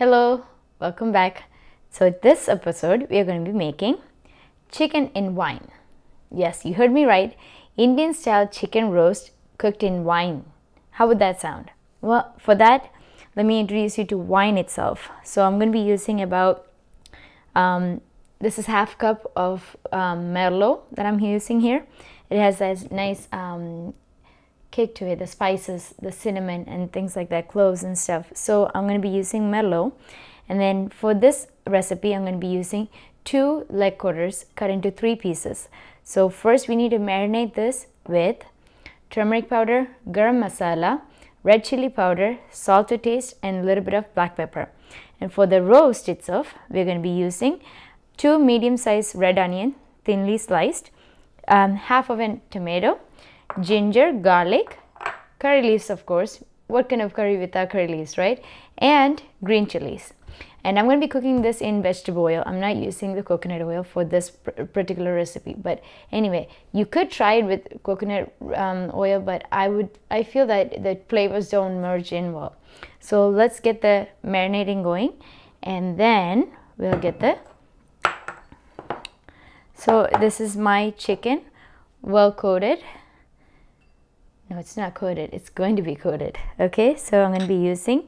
Hello, welcome back. So, this episode we are going to be making chicken in wine. Yes, you heard me right. Indian style chicken roast cooked in wine. How would that sound? Well, for that, let me introduce you to wine itself. So, I'm going to be using about um, this is half cup of um, merlot that I'm using here. It has this nice um, kick to it, the spices, the cinnamon and things like that, cloves and stuff. So I'm going to be using merlot. And then for this recipe, I'm going to be using two leg quarters cut into three pieces. So first we need to marinate this with turmeric powder, garam masala, red chili powder, salt to taste and a little bit of black pepper. And for the roast itself, we're going to be using two medium-sized red onion, thinly sliced, um, half of a tomato, ginger, garlic, curry leaves of course. What kind of curry without curry leaves, right? And green chilies. And I'm going to be cooking this in vegetable oil. I'm not using the coconut oil for this particular recipe. But anyway, you could try it with coconut um, oil, but I would, I feel that the flavors don't merge in well. So let's get the marinating going and then we'll get the, so this is my chicken well coated no it's not coated it's going to be coated okay so I'm going to be using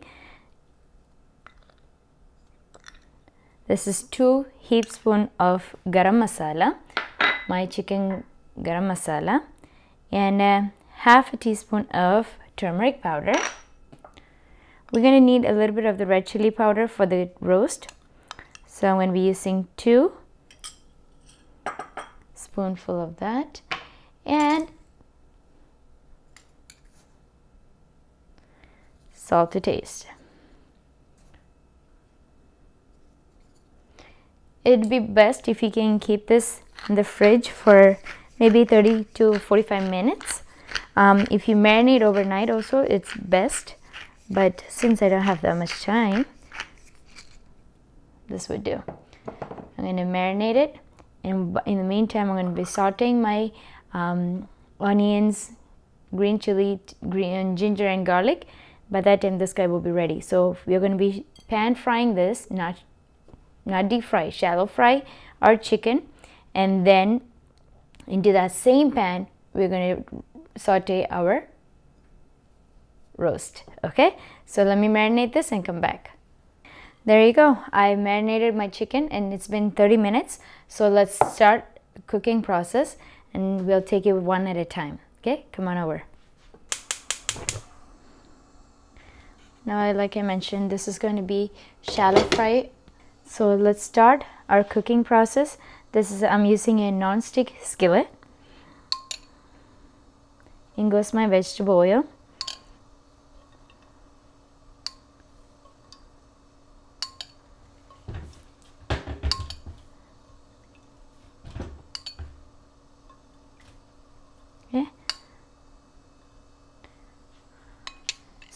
this is two heap spoon of garam masala my chicken garam masala and uh, half a teaspoon of turmeric powder. We're going to need a little bit of the red chili powder for the roast. So I'm going to be using two spoonful of that. And salt to taste. It'd be best if you can keep this in the fridge for maybe 30 to 45 minutes. Um, if you marinate overnight also, it's best. But since I don't have that much time, this would do. I'm going to marinate it. And in the meantime, I'm going to be sauteing my um, onions, green chili, green ginger and garlic by that time this guy will be ready. So we're going to be pan frying this not not deep fry shallow fry our chicken. And then into that same pan we're going to saute our roast okay? So let me marinate this and come back. There you go. I marinated my chicken and it's been 30 minutes. So let's start cooking process and we'll take it one at a time okay? Come on over now like I mentioned this is going to be shallow fry so let's start our cooking process. This is I'm using a non-stick skillet. In goes my vegetable oil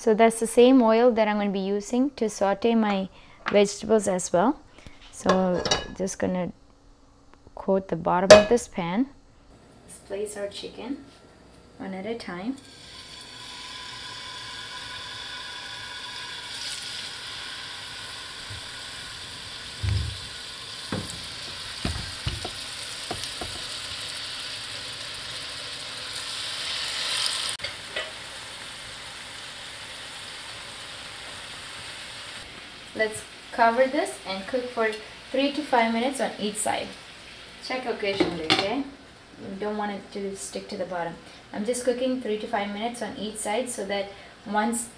So that's the same oil that I'm going to be using to saute my vegetables as well. So just going to coat the bottom of this pan. Let's place our chicken one at a time. Let's cover this and cook for 3 to 5 minutes on each side. Check occasionally, okay? You don't want it to stick to the bottom. I'm just cooking 3 to 5 minutes on each side so that once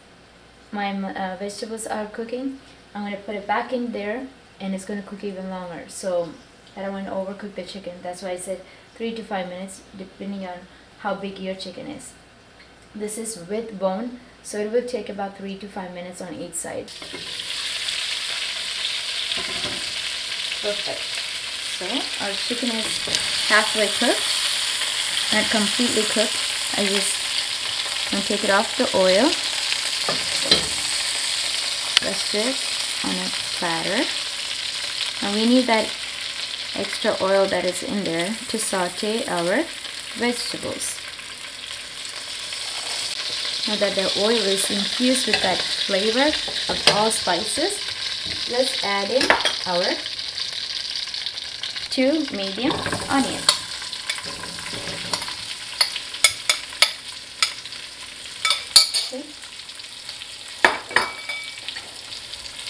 my uh, vegetables are cooking, I'm going to put it back in there and it's going to cook even longer. So I don't want to overcook the chicken. That's why I said 3 to 5 minutes depending on how big your chicken is. This is with bone, so it will take about 3 to 5 minutes on each side. Perfect. So our chicken is halfway cooked, not completely cooked. I just going to take it off the oil, rest it on a platter. Now we need that extra oil that is in there to saute our vegetables. Now that the oil is infused with that flavor of all spices, let's add in our two medium onions.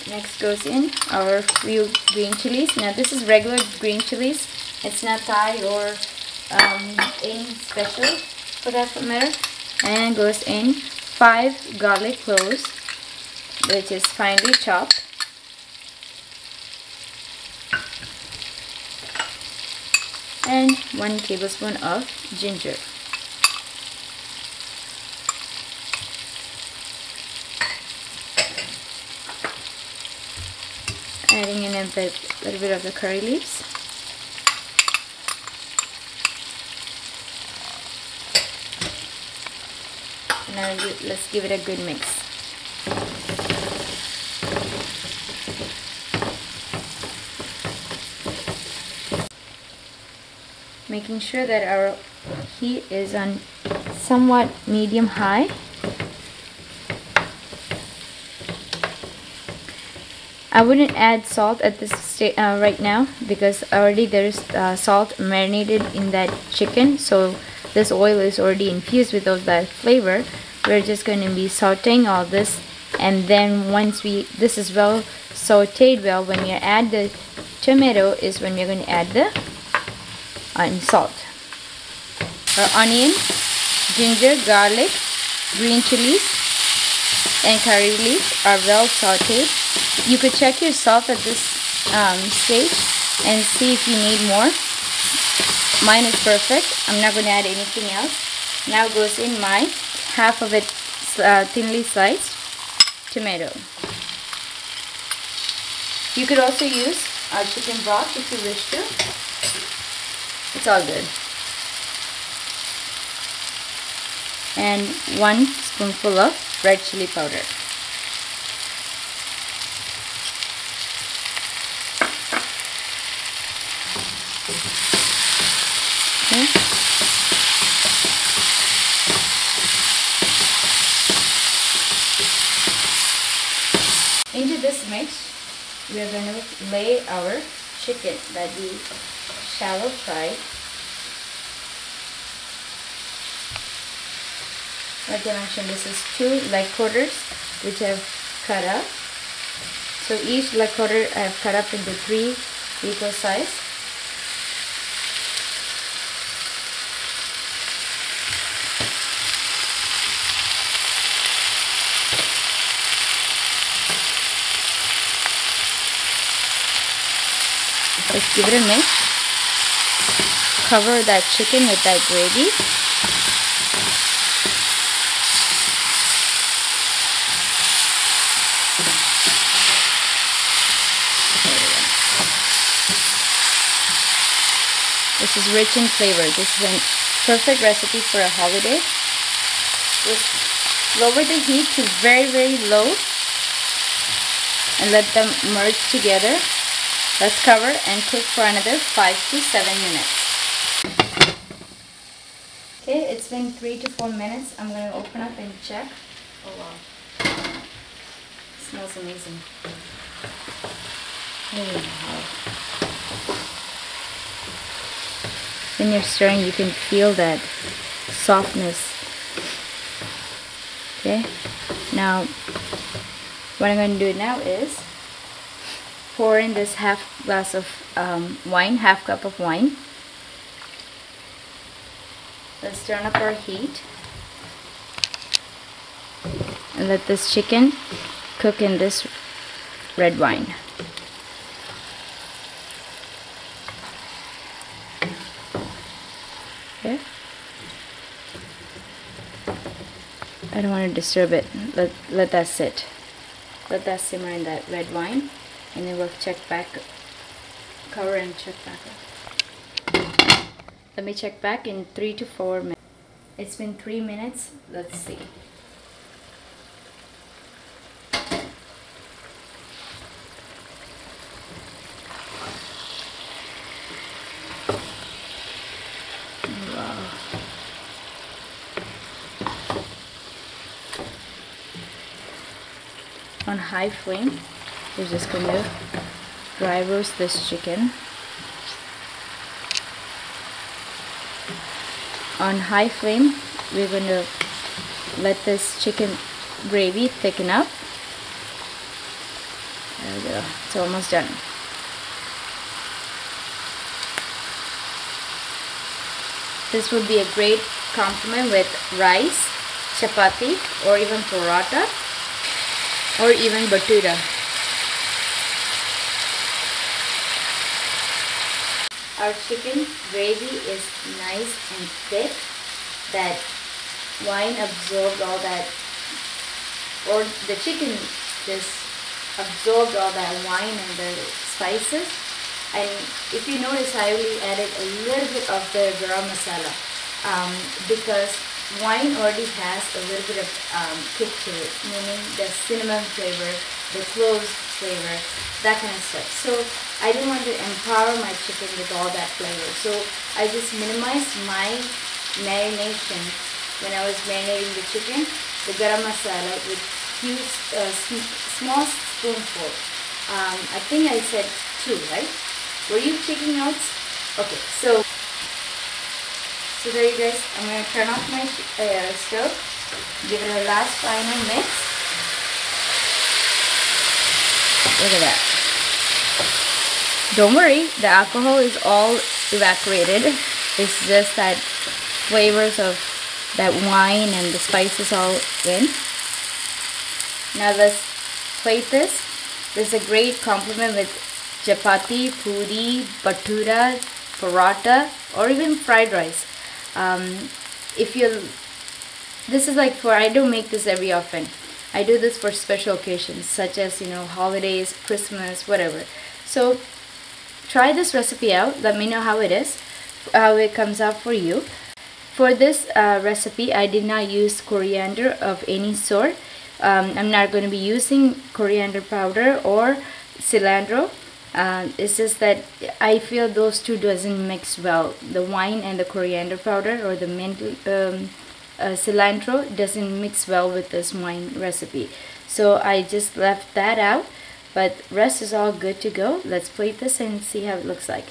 Next goes in our few green chilies. Now this is regular green chilies. It's not Thai or um, any special for that matter. And goes in five garlic cloves, which is finely chopped. And one tablespoon of ginger. adding in a bit, little bit of the curry leaves. Now let's give it a good mix. Making sure that our heat is on somewhat medium high. I wouldn't add salt at this state uh, right now because already there's uh, salt marinated in that chicken. So this oil is already infused with all that flavor. We're just going to be sauteing all this. And then once we this is well sauteed well when you add the tomato is when you're going to add the uh, salt our onion ginger garlic green chilies and curry leaves are well sauteed you could check your salt at this um, stage and see if you need more. Mine is perfect. I'm not going to add anything else. Now goes in my half of it uh, thinly sliced tomato. You could also use our chicken broth if you wish to. It's all good. And one spoonful of red chili powder. okay. Into this mix, we are going to lay our chicken that we shallow fried. Like I mentioned, this is two leg quarters which I've cut up. So each leg quarter I've cut up into three equal size. Let's give it a mix. Cover that chicken with that gravy. This is rich in flavor. This is a perfect recipe for a holiday. Just lower the heat to very, very low and let them merge together. Let's cover and cook for another 5 to 7 minutes. Okay, it's been 3 to 4 minutes. I'm going to open up and check. Oh wow. It smells amazing. When you're stirring, you can feel that softness. Okay, now what I'm going to do now is pour in this half glass of um, wine, half cup of wine. Let's turn up our heat and let this chicken cook in this red wine. Okay. I don't want to disturb it. Let, let that sit. Let that simmer in that red wine and then we'll check back cover and check back up. Let me check back in three to four minutes. It's been three minutes. Let's see. on high flame we're just going to dry roast this chicken on high flame we're going to let this chicken gravy thicken up. There we go. It's almost done. This would be a great complement with rice chapati or even paratha or even bhatura our chicken gravy is nice and thick. That wine absorbed all that or the chicken just absorbed all that wine and the spices. And if you notice I only added a little bit of the garam masala um, because wine already has a little bit of um, kick to it meaning the cinnamon flavor the cloves flavor that kind of stuff so I didn't want to empower my chicken with all that flavor so I just minimized my marination when I was marinating the chicken the garam masala with few uh, sm small spoonful um, I think I said two right were you taking notes? Okay, so so there you guys. I'm gonna turn off my uh, stove. Give it a last final mix. Look at that. Don't worry, the alcohol is all evaporated. It's just that flavors of that wine and the spices all in. Now let's plate this. This is a great compliment with chapati, puri, bhatura, paratha or even fried rice. Um, if you this is like for I don't make this every often. I do this for special occasions such as you know holidays, Christmas, whatever. So try this recipe out. Let me know how it is, how it comes out for you. For this uh, recipe, I did not use coriander of any sort. Um, I'm not going to be using coriander powder or cilantro uh, it's just that I feel those two doesn't mix well the wine and the coriander powder or the mint um, uh, cilantro doesn't mix well with this wine recipe. So I just left that out but rest is all good to go. Let's plate this and see how it looks like.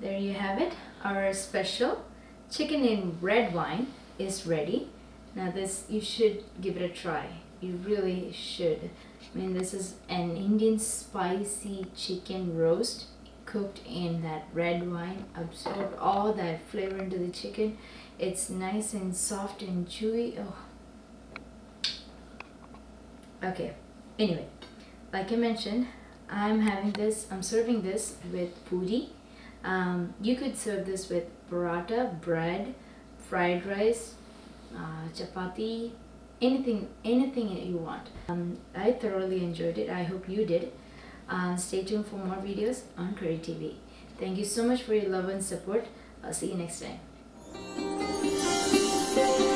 There you have it. Our special chicken in red wine is ready. Now this you should give it a try. You really should. I mean this is an Indian spicy chicken roast cooked in that red wine. Absorbed all that flavor into the chicken it's nice and soft and chewy. Oh okay. Anyway like I mentioned I'm having this I'm serving this with puri. Um, you could serve this with paratha bread fried rice uh, chapati anything anything that you want. Um, I thoroughly enjoyed it. I hope you did. Uh, stay tuned for more videos on Curry TV thank you so much for your love and support. I'll see you next time Thank you.